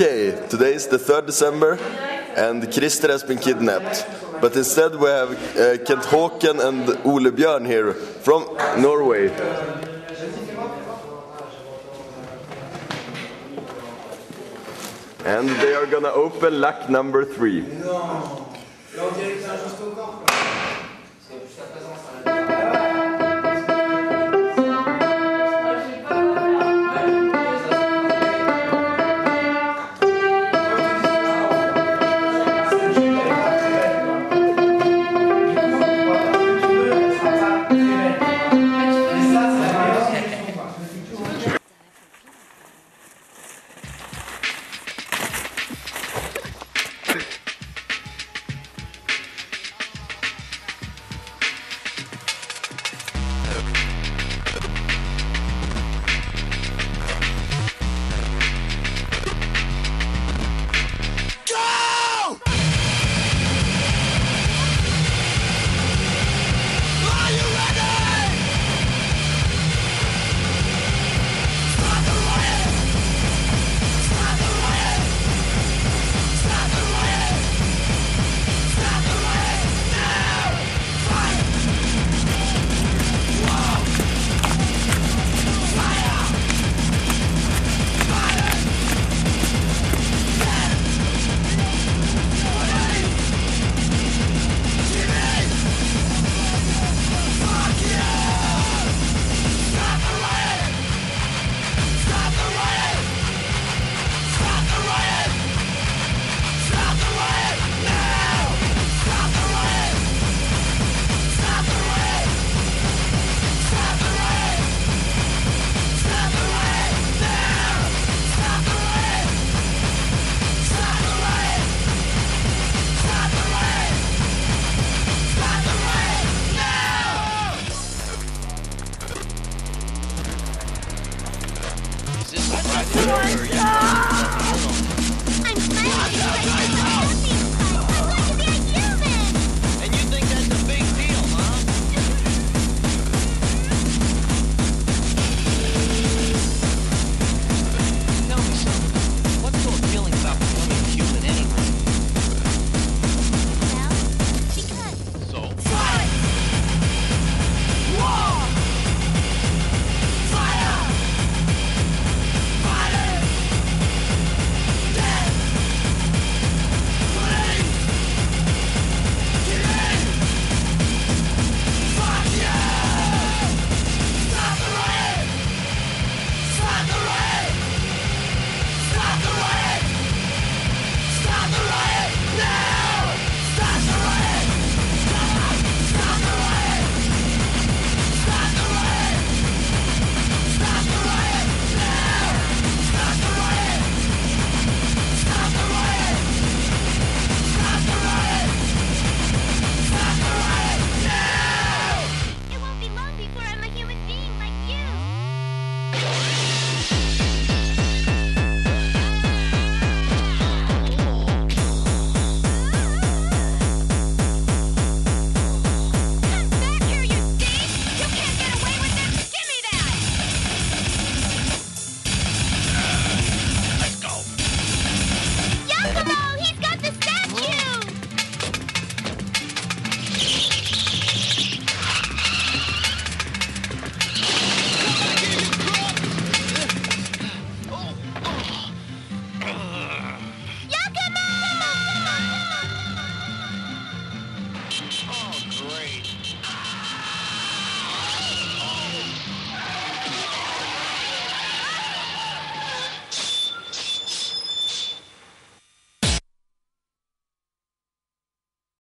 Okay, today is the 3rd December and Christer has been kidnapped. But instead we have uh, Kent Håkan and Ole Björn here from Norway. And they are gonna open luck number 3.